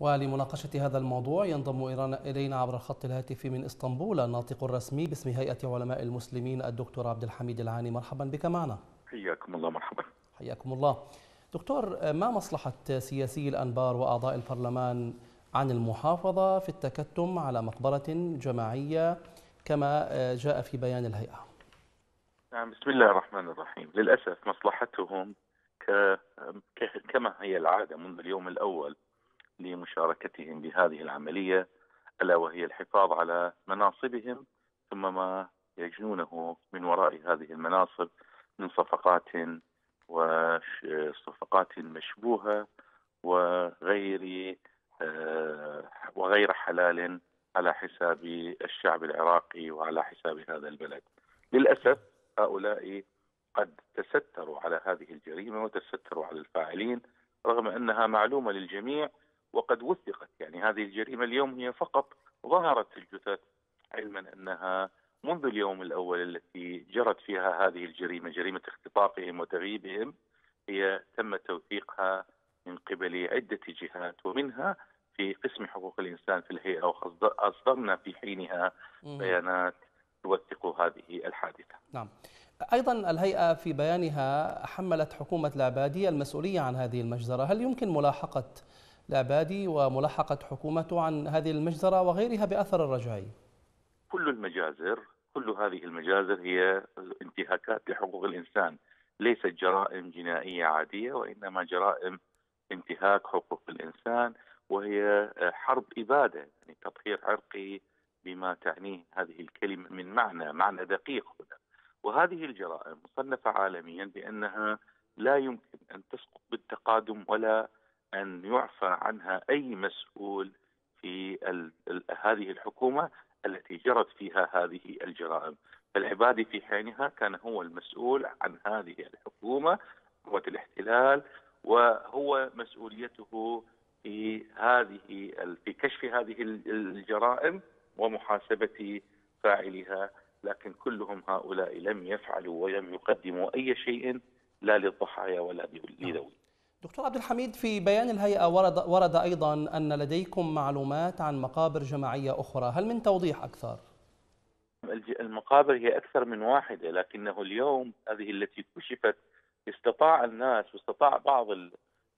ولمناقشة هذا الموضوع ينضم إلينا عبر الخط الهاتفي من إسطنبول الناطق الرسمي باسم هيئة علماء المسلمين الدكتور عبد الحميد العاني. مرحبا بك معنا. حياكم الله. مرحبا. حياكم الله. دكتور ما مصلحة سياسي الأنبار وأعضاء البرلمان عن المحافظة في التكتم على مقبرة جماعية كما جاء في بيان الهيئة؟ نعم بسم الله الرحمن الرحيم. للأسف مصلحتهم كما هي العادة منذ اليوم الأول لمشاركتهم بهذه العملية ألا وهي الحفاظ على مناصبهم ثم ما يجنونه من وراء هذه المناصب من صفقات وصفقات مشبوهة وغير آه، وغير حلال على حساب الشعب العراقي وعلى حساب هذا البلد. للأسف هؤلاء قد تستروا على هذه الجريمة وتستروا على الفاعلين رغم أنها معلومة للجميع وقد وثقت يعني هذه الجريمة اليوم هي فقط ظهرت الجثث علما أنها منذ اليوم الأول التي جرت فيها هذه الجريمة جريمة اختطافهم وتغييبهم هي تم توثيقها من قبل عدة جهات ومنها في قسم حقوق الإنسان في الهيئة وأصدرنا في حينها بيانات توثق هذه الحادثة. نعم. أيضا الهيئة في بيانها حملت حكومة العبادي المسؤولية عن هذه المجزرة هل يمكن ملاحقة العبادي وملاحقة حكومته عن هذه المجزرة وغيرها بأثر الرجعي. كل المجازر كل هذه المجازر هي انتهاكات لحقوق الإنسان. ليست جرائم جنائية عادية وإنما جرائم انتهاك حقوق الإنسان وهي حرب إبادة يعني تطهير عرقي بما تعنيه هذه الكلمة من معنى معنى دقيق هنا. وهذه الجرائم مصنفة عالميا بأنها لا يمكن أن تسقط بالتقادم ولا أن يعفى عنها أي مسؤول في هذه الحكومة التي جرت فيها هذه الجرائم. فالعبادي في حينها كان هو المسؤول عن هذه الحكومة قوة الاحتلال وهو مسؤوليته في هذه في كشف هذه الجرائم ومحاسبة فاعلها. لكن كلهم هؤلاء لم يفعلوا ولم يقدموا أي شيء لا للضحايا ولا لذوي. دكتور عبد الحميد في بيان الهيئة ورد, ورد أيضا أن لديكم معلومات عن مقابر جماعية أخرى هل من توضيح أكثر؟ المقابر هي أكثر من واحدة لكنه اليوم هذه التي كشفت استطاع الناس واستطاع بعض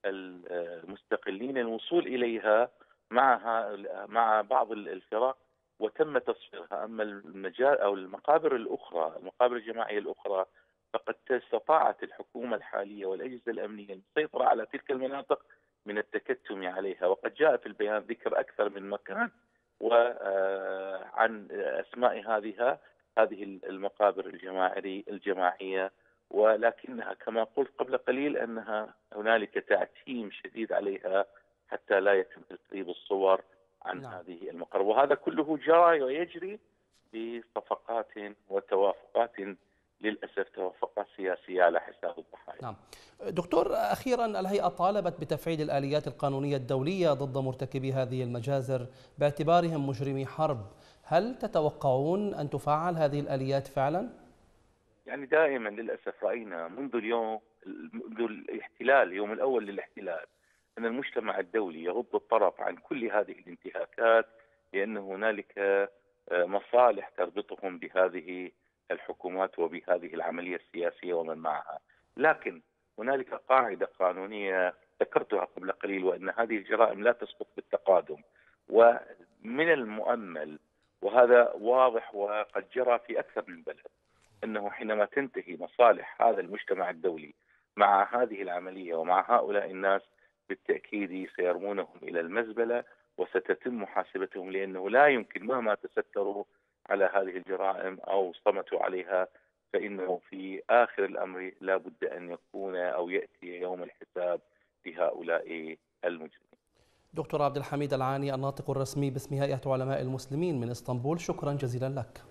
المستقلين الوصول إليها معها مع بعض الفرق وتم تصفيرها أما المجال أو المقابر الأخرى المقابر الجماعية الأخرى فقد استطاعت الحكومة الحالية والأجهزة الأمنية المسيطرة على تلك المناطق من التكتم عليها. وقد جاء في البيان ذكر أكثر من مكان وعن أسماء هذه هذه المقابر الجماعية الجماعية. ولكنها كما قلت قبل قليل أنها هنالك تعتيم شديد عليها حتى لا يتم تسريب الصور عن نعم. هذه المقابر. وهذا كله جرى ويجري بصفقات وتوافقات للأسف توافقات سياسية على حساب الضحايا. نعم. دكتور أخيرا الهيئة طالبت بتفعيل الآليات القانونية الدولية ضد مرتكبي هذه المجازر باعتبارهم مجرمي حرب، هل تتوقعون أن تفعل هذه الآليات فعلا؟ يعني دائما للأسف رأينا منذ اليوم منذ الاحتلال اليوم الأول للاحتلال أن المجتمع الدولي يغض الطرف عن كل هذه الانتهاكات لأن هنالك آه، مصالح تربطهم بهذه الحكومات وبهذه العملية السياسية ومن معها، لكن هنالك قاعدة قانونية ذكرتها قبل قليل وإن هذه الجرائم لا تسقط بالتقادم. ومن المؤمل وهذا واضح وقد جرى في أكثر من بلد إنه حينما تنتهي مصالح هذا المجتمع الدولي مع هذه العملية ومع هؤلاء الناس بالتأكيد سيرمونهم إلى المزبلة وستتم محاسبتهم لأنه لا يمكن مهما تستروا على هذه الجرائم أو صمتوا عليها فإنه في آخر الأمر لا بد أن يكون أو يأتي يوم الحساب لهؤلاء المجرمين. دكتور عبد الحميد العاني الناطق الرسمي باسم هيئة علماء المسلمين من إسطنبول شكرا جزيلا لك.